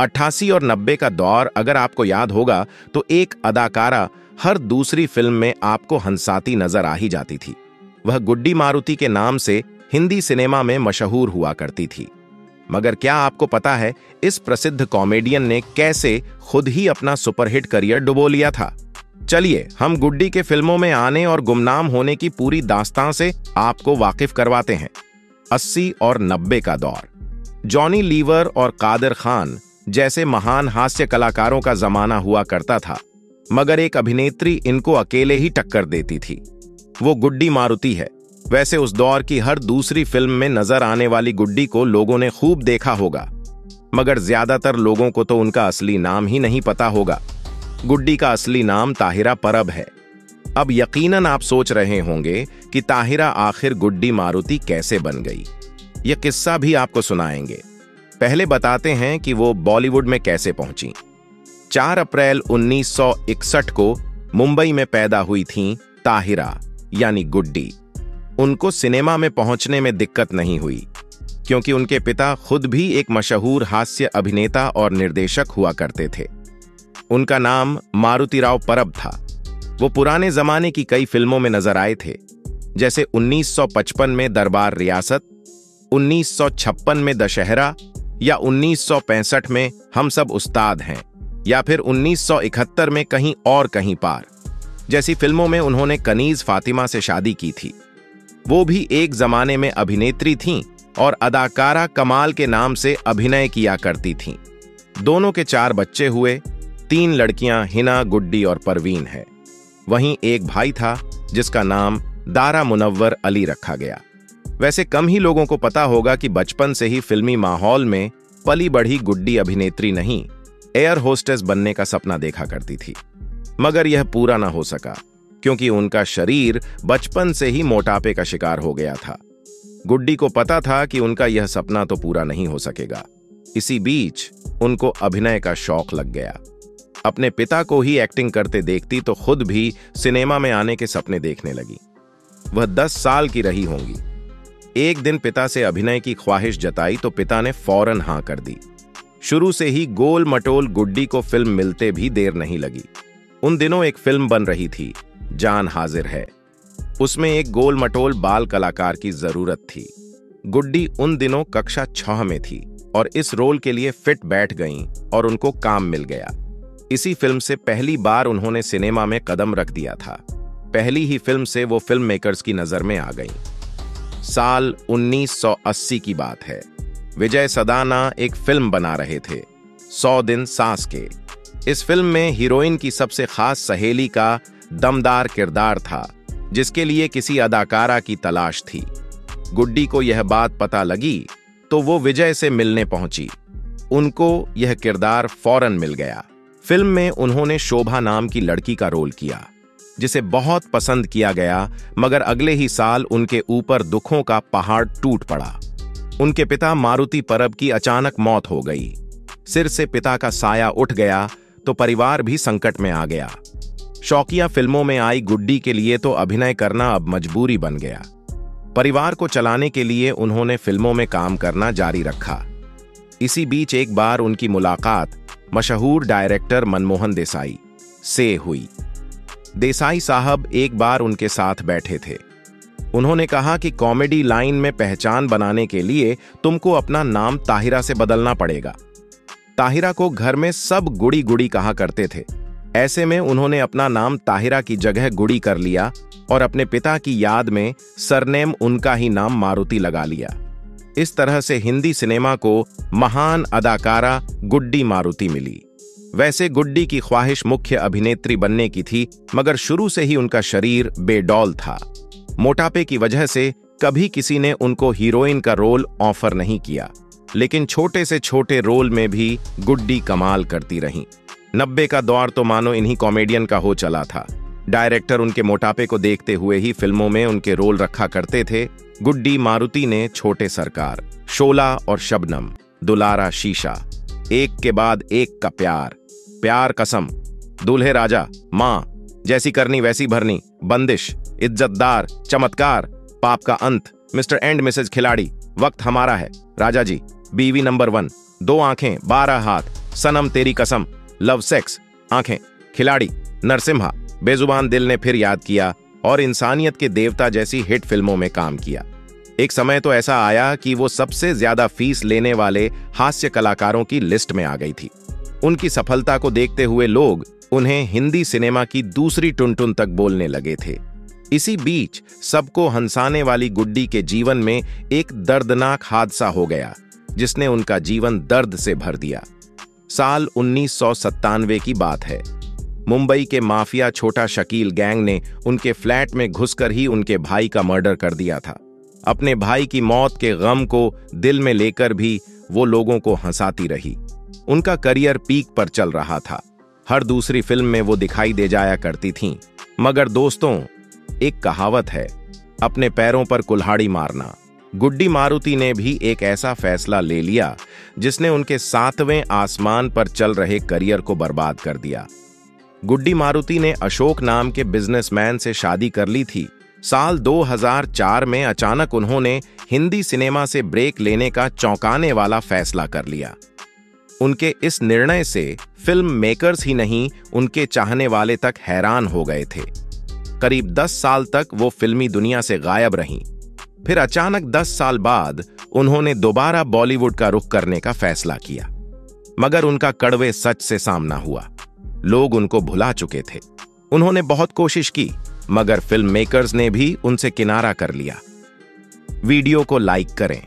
अट्ठासी और नब्बे का दौर अगर आपको याद होगा तो एक अदाकारा हर दूसरी फ़िल्म में आपको हंसाती नज़र आ ही जाती थी। वह गुड्डी मारुति के नाम से हिंदी सिनेमा में मशहूर हुआ करती थी। मगर क्या आपको पता है, इस प्रसिद्ध कॉमेडियन ने कैसे खुद ही अपना सुपरहिट करियर डुबो लिया था? चलिए, हम गुड्डी के फ़िल्मों में आने और गुमनाम होने की पूरी दास्तां से आपको वाकिफ करवाते हैं। अस्सी और नब्बे का दौर। जॉनी लीवर और कादर खान जैसे महान हास्य कलाकारों का जमाना हुआ करता था, मगर एक अभिनेत्री इनको अकेले ही टक्कर देती थी। वो गुड्डी मारुति है। वैसे उस दौर की हर दूसरी फ़िल्म में नज़र आने वाली गुड्डी को लोगों ने खूब देखा होगा, मगर ज़्यादातर लोगों को तो उनका असली नाम ही नहीं पता होगा। गुड्डी का असली नाम ताहिरा परब है। अब यकीनन आप सोच रहे होंगे कि ताहिरा आखिर गुड्डी मारुति कैसे बन गई। यह किस्सा भी आपको सुनाएँगे। पहले बताते हैं कि वो बॉलीवुड में कैसे पहुँची। 4 अप्रैल 1961 को मुंबई में पैदा हुई थीं ताहिरा, यानी गुड्डी। उनको सिनेमा में पहुँचने में दिक्कत नहीं हुई, क्योंकि उनके पिता खुद भी एक मशहूर हास्य अभिनेता और निर्देशक हुआ करते थे। उनका नाम मारुतिराव परब था। वो पुराने जमाने की कई फ़िल्मों में नज़र आए थे, जैसे 1955 में दरबार रियासत 1956 में दशहरा या 1965 में हम सब उस्ताद हैं, या फिर 1971 में कहीं और कहीं पार। जैसी फ़िल्मों में उन्होंने कनीज फातिमा से शादी की थी। वो भी एक जमाने में अभिनेत्री थीं और अदाकारा कमाल के नाम से अभिनय किया करती थीं। दोनों के चार बच्चे हुए, तीन लड़कियाँ हिना, गुड्डी और परवीन है। वहीं एक भाई था, जिसका नाम दारा मुनव्वर अली रखा गया। वैसे कम ही लोगों को पता होगा कि बचपन से ही फिल्मी माहौल में पली बढ़ी गुड्डी अभिनेत्री नहीं, एयर होस्टेस बनने का सपना देखा करती थी। मगर यह पूरा ना हो सका, क्योंकि उनका शरीर बचपन से ही मोटापे का शिकार हो गया था। गुड्डी को पता था कि उनका यह सपना तो पूरा नहीं हो सकेगा। इसी बीच उनको अभिनय का शौक लग गया। अपने पिता को ही एक्टिंग करते देखती तो खुद भी सिनेमा में आने के सपने देखने लगी। वह दस साल की रही होंगी। एक दिन पिता से अभिनय की ख्वाहिश जताई तो पिता ने फ़ौरन हाँ कर दी। शुरू से ही गोल मटोल गुड्डी को फ़िल्म मिलते भी देर नहीं लगी। उन दिनों एक फ़िल्म बन रही थी, जान हाजिर है। उसमें एक गोल मटोल बाल कलाकार की ज़रूरत थी। गुड्डी उन दिनों कक्षा छह में थी और इस रोल के लिए फिट बैठ गईं और उनको काम मिल गया। इसी फ़िल्म से पहली बार उन्होंने सिनेमा में कदम रख दिया था। पहली ही फ़िल्म से वो फ़िल्म मेकर्स की नज़र में आ गईं। साल 1980 की बात है। विजय सदाना एक फ़िल्म बना रहे थे, सौ दिन सांस के। इस फ़िल्म में हीरोइन की सबसे खास सहेली का दमदार किरदार था, जिसके लिए किसी अदाकारा की तलाश थी। गुड्डी को यह बात पता लगी तो वो विजय से मिलने पहुँची। उनको यह किरदार फ़ौरन मिल गया। फ़िल्म में उन्होंने शोभा नाम की लड़की का रोल किया। जिसे बहुत पसंद किया गया, मगर अगले ही साल उनके ऊपर दुखों का पहाड़ टूट पड़ा। उनके पिता मारुति परब की अचानक मौत हो गई। सिर से पिता का साया उठ गया तो परिवार भी संकट में आ गया। शौकिया फ़िल्मों में आई गुड्डी के लिए तो अभिनय करना अब मजबूरी बन गया। परिवार को चलाने के लिए उन्होंने फ़िल्मों में काम करना जारी रखा। इसी बीच एक बार उनकी मुलाकात मशहूर डायरेक्टर मनमोहन देसाई से हुई। देसाई साहब एक बार उनके साथ बैठे थे। उन्होंने कहा कि कॉमेडी लाइन में पहचान बनाने के लिए तुमको अपना नाम ताहिरा से बदलना पड़ेगा। ताहिरा को घर में सब गुड़ी गुड़ी कहा करते थे। ऐसे में उन्होंने अपना नाम ताहिरा की जगह गुड़ी कर लिया और अपने पिता की याद में सरनेम उनका ही नाम मारुति लगा लिया। इस तरह से हिंदी सिनेमा को महान अदाकारा गुड्डी मारुति मिली। वैसे गुड्डी की ख्वाहिश मुख्य अभिनेत्री बनने की थी, मगर शुरू से ही उनका शरीर बेडौल था। मोटापे की वजह से कभी किसी ने उनको हीरोइन का रोल ऑफ़र नहीं किया, लेकिन छोटे से छोटे रोल में भी गुड्डी कमाल करती रहीं। नब्बे का दौर तो मानो इन्हीं कॉमेडियन का हो चला था। डायरेक्टर उनके मोटापे को देखते हुए ही फ़िल्मों में उनके रोल रखा करते थे, गुड्डी मारुति ने छोटे सरकार, शोला और शबनम, दुलारा शीशा, एक के बाद एक का प्यार। प्यार कसम, दूल्हे राजा, माँ, जैसी करनी वैसी भरनी, बंदिश, इज्जतदार, चमत्कार, पाप का अंत, मिस्टर एंड मिसेज खिलाड़ी, वक्त हमारा है। राजा जी, बीवी नंबर वन, दो आँखें, बारह हाथ, सनम तेरी कसम, लव सेक्स, आँखें, खिलाड़ी, नरसिम्हा, बेजुबान दिल ने फिर याद किया और इंसानियत के देवता जैसी हिट फ़िल्मों में काम किया। एक समय तो ऐसा आया कि वो सबसे ज़्यादा फ़ीस लेने वाले हास्य कलाकारों की लिस्ट में आ गई थी। उनकी सफलता को देखते हुए लोग उन्हें हिंदी सिनेमा की दूसरी टुनटुन तक बोलने लगे थे। इसी बीच सबको हंसाने वाली गुड्डी के जीवन में एक दर्दनाक हादसा हो गया, जिसने उनका जीवन दर्द से भर दिया। साल उन्नीस सौ सत्तानवे की बात है। मुंबई के माफिया छोटा शकील गैंग ने उनके फ्लैट में घुसकर ही उनके भाई का मर्डर कर दिया था। अपने भाई की मौत के गम को दिल में लेकर भी वो लोगों को हंसाती रही। उनका करियर पीक पर चल रहा था। हर दूसरी फ़िल्म में वो दिखाई दे जाया करती थीं। मगर दोस्तों, एक कहावत है, अपने पैरों पर कुल्हाड़ी मारना। गुड्डी मारुति ने भी एक ऐसा फैसला ले लिया, जिसने उनके सातवें आसमान पर चल रहे करियर को बर्बाद कर दिया। गुड्डी मारुति ने अशोक नाम के बिजनेसमैन से शादी कर ली थी। साल 2004 में अचानक उन्होंने हिंदी सिनेमा से ब्रेक लेने का चौंकाने वाला फैसला कर लिया। उनके इस निर्णय से फ़िल्म मेकर्स ही नहीं, उनके चाहने वाले तक हैरान हो गए थे। करीब 10 साल तक वो फिल्मी दुनिया से गायब रहीं। फिर अचानक 10 साल बाद उन्होंने दोबारा बॉलीवुड का रुख करने का फैसला किया। मगर उनका कड़वे सच से सामना हुआ। लोग उनको भुला चुके थे। उन्होंने बहुत कोशिश की, मगर फ़िल्म मेकर्स ने भी उनसे किनारा कर लिया। वीडियो को लाइक करें।